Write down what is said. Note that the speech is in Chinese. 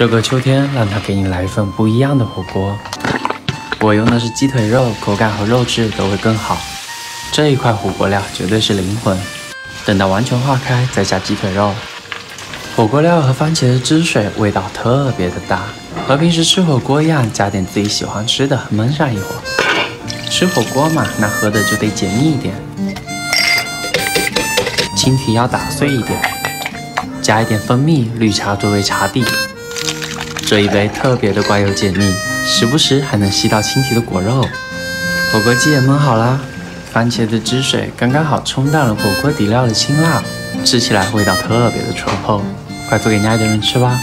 这个秋天，让他给你来一份不一样的火锅。我用的是鸡腿肉，口感和肉质都会更好。这一块火锅料绝对是灵魂。等到完全化开，再加鸡腿肉。火锅料和番茄的汁水味道特别的搭，和平时吃火锅一样，加点自己喜欢吃的，焖上一会儿。吃火锅嘛，那喝的就得解腻一点。青提要打碎一点，加一点蜂蜜、绿茶作为茶底。这一杯特别的怪又解腻，时不时还能吸到青提的果肉。火锅鸡也焖好啦，番茄的汁水刚刚好冲淡了火锅底料的辛辣，吃起来味道特别的醇厚。快做给你爱的人吃吧。